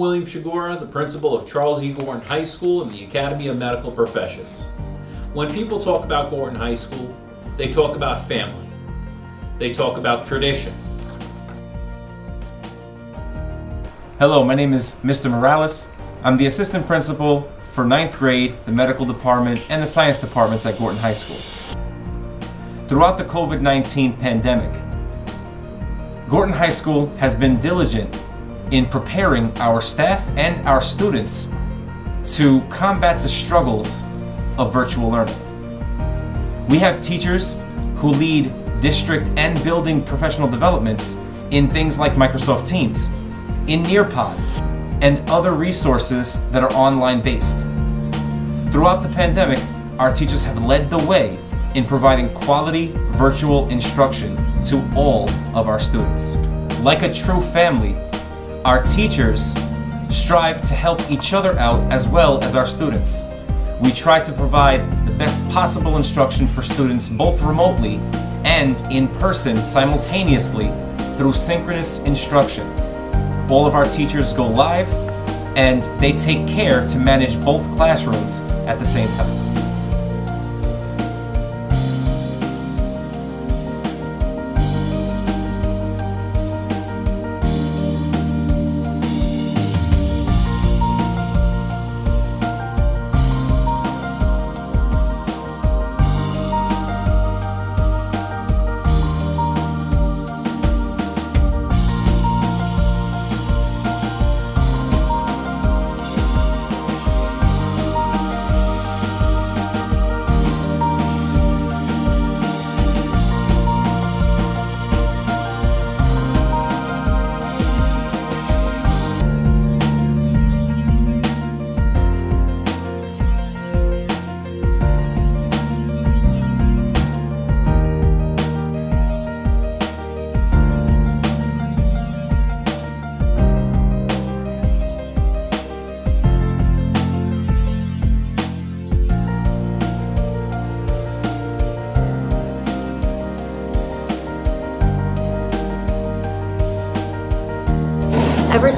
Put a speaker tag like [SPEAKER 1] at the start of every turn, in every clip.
[SPEAKER 1] William Shigora, the principal of Charles E. Gorton High School and the Academy of Medical Professions. When people talk about Gorton High School, they talk about family. They talk about tradition.
[SPEAKER 2] Hello, my name is Mr. Morales. I'm the assistant principal for ninth grade, the medical department, and the science departments at Gorton High School. Throughout the COVID 19 pandemic, Gorton High School has been diligent in preparing our staff and our students to combat the struggles of virtual learning. We have teachers who lead district and building professional developments in things like Microsoft Teams, in Nearpod, and other resources that are online based. Throughout the pandemic, our teachers have led the way in providing quality virtual instruction to all of our students. Like a true family, our teachers strive to help each other out as well as our students. We try to provide the best possible instruction for students both remotely and in person simultaneously through synchronous instruction. All of our teachers go live and they take care to manage both classrooms at the same time.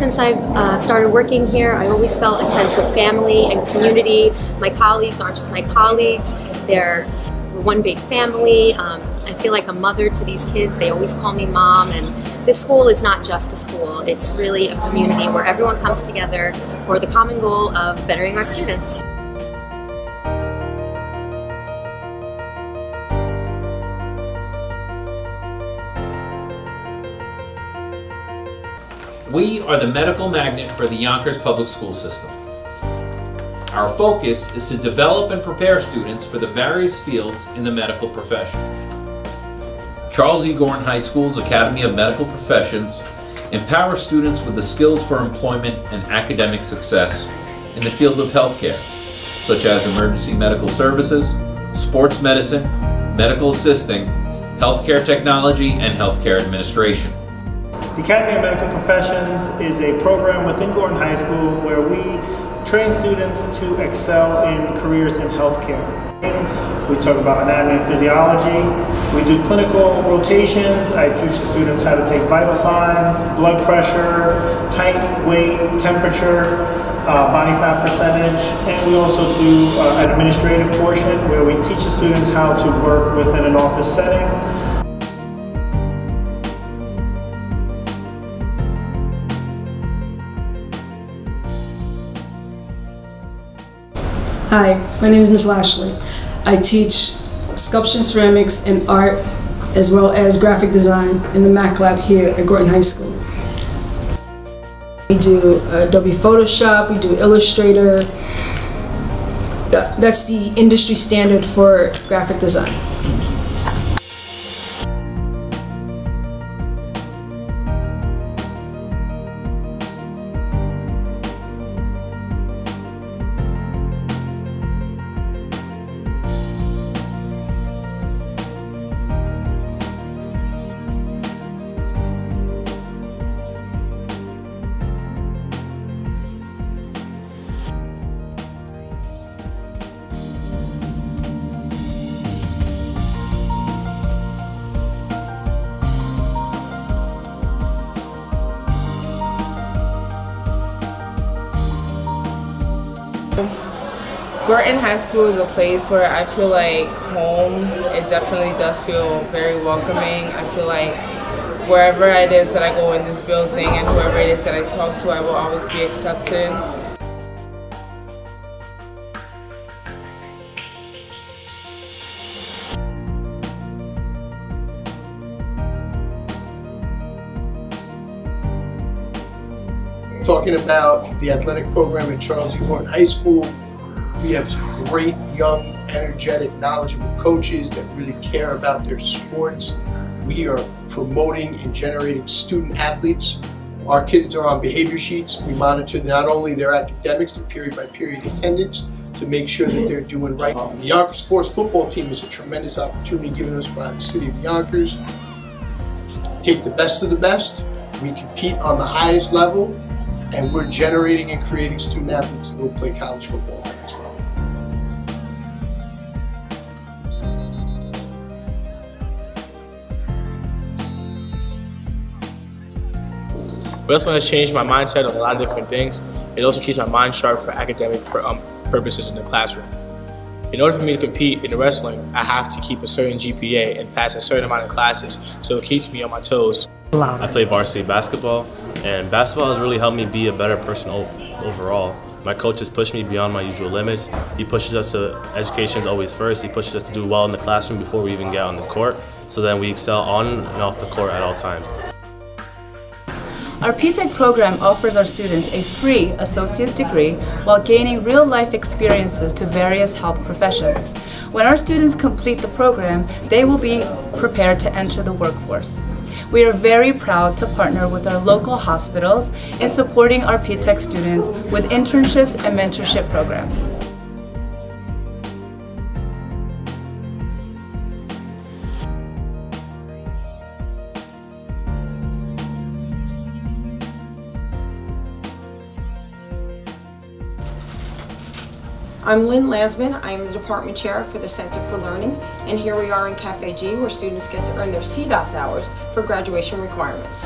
[SPEAKER 3] Since I've uh, started working here, I always felt a sense of family and community. My colleagues aren't just my colleagues, they're one big family. Um, I feel like a mother to these kids. They always call me mom, and this school is not just a school, it's really a community where everyone comes together for the common goal of bettering our students.
[SPEAKER 1] We are the medical magnet for the Yonkers Public School System. Our focus is to develop and prepare students for the various fields in the medical profession. Charles E. Gorton High School's Academy of Medical Professions empowers students with the skills for employment and academic success in the field of healthcare, such as emergency medical services, sports medicine, medical assisting, healthcare technology, and healthcare administration.
[SPEAKER 4] The Academy of Medical Professions is a program within Gorton High School where we train students to excel in careers in healthcare. We talk about anatomy and physiology. We do clinical rotations. I teach the students how to take vital signs, blood pressure, height, weight, temperature, uh, body fat percentage, and we also do uh, an administrative portion where we teach the students how to work within an office setting.
[SPEAKER 5] Hi, my name is Ms. Lashley. I teach sculpture, ceramics, and art, as well as graphic design in the Mac Lab here at Gorton High School. We do Adobe Photoshop, we do Illustrator. That's the industry standard for graphic design.
[SPEAKER 6] Gorton High School is a place where I feel like home. It definitely does feel very welcoming. I feel like wherever it is that I go in this building and whoever it is that I talk to, I will always be accepted.
[SPEAKER 7] Talking about the athletic program at Charles E. Gorton High School, we have some great, young, energetic, knowledgeable coaches that really care about their sports. We are promoting and generating student athletes. Our kids are on behavior sheets. We monitor not only their academics, their period by period attendance, to make sure that they're doing right. Um, the Yonkers Force football team is a tremendous opportunity given us by the city of Yonkers. Take the best of the best. We compete on the highest level and we're generating and creating student athletes to go play college football at the next level.
[SPEAKER 8] Wrestling has changed my mindset on a lot of different things. It also keeps my mind sharp for academic um, purposes in the classroom. In order for me to compete in wrestling, I have to keep a certain GPA and pass a certain amount of classes, so it keeps me on my toes.
[SPEAKER 9] I play varsity basketball, and basketball has really helped me be a better person overall. My coach has pushed me beyond my usual limits. He pushes us to education is always first. He pushes us to do well in the classroom before we even get on the court, so then we excel on and off the court at all times.
[SPEAKER 10] Our PTech program offers our students a free associate's degree while gaining real-life experiences to various health professions. When our students complete the program, they will be prepared to enter the workforce. We are very proud to partner with our local hospitals in supporting our PTech students with internships and mentorship programs.
[SPEAKER 11] I'm Lynn Lansman. I am the department chair for the Center for Learning, and here we are in Cafe G where students get to earn their CDOS hours for graduation requirements.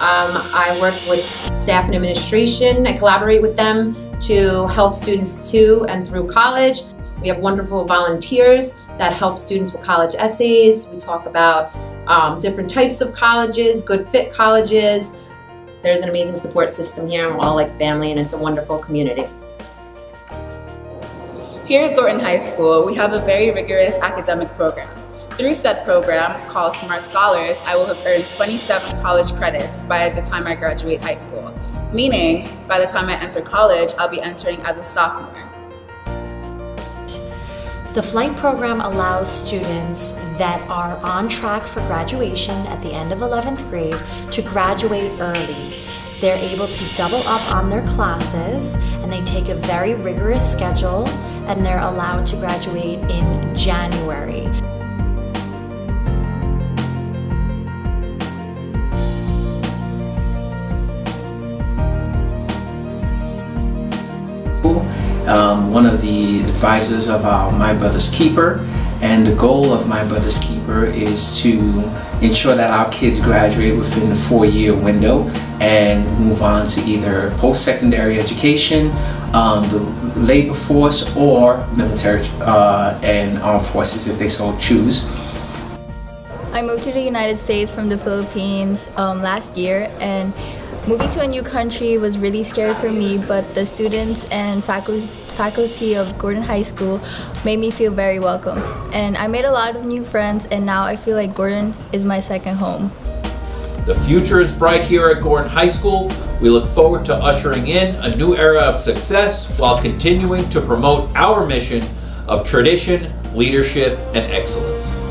[SPEAKER 12] Um, I work with staff and administration. I collaborate with them to help students to and through college. We have wonderful volunteers that help students with college essays. We talk about um, different types of colleges, good fit colleges. There's an amazing support system here. We're all like family and it's a wonderful community.
[SPEAKER 13] Here at Gorton High School, we have a very rigorous academic program. Through said program, called Smart Scholars, I will have earned 27 college credits by the time I graduate high school. Meaning, by the time I enter college, I'll be entering as a sophomore.
[SPEAKER 14] The flight program allows students that are on track for graduation at the end of 11th grade to graduate early. They're able to double up on their classes and they take a very rigorous schedule and they're allowed to graduate in January.
[SPEAKER 15] Um, one of the advisors of our My Brother's Keeper and the goal of My Brother's Keeper is to ensure that our kids graduate within the four-year window and move on to either post-secondary education, um, the labor force, or military uh, and armed forces if they so choose.
[SPEAKER 16] I moved to the United States from the Philippines um, last year and moving to a new country was really scary for me but the students and faculty faculty of Gorton High School made me feel very welcome and I made a lot of new friends and now I feel like Gorton is my second home.
[SPEAKER 1] The future is bright here at Gorton High School. We look forward to ushering in a new era of success while continuing to promote our mission of tradition, leadership, and excellence.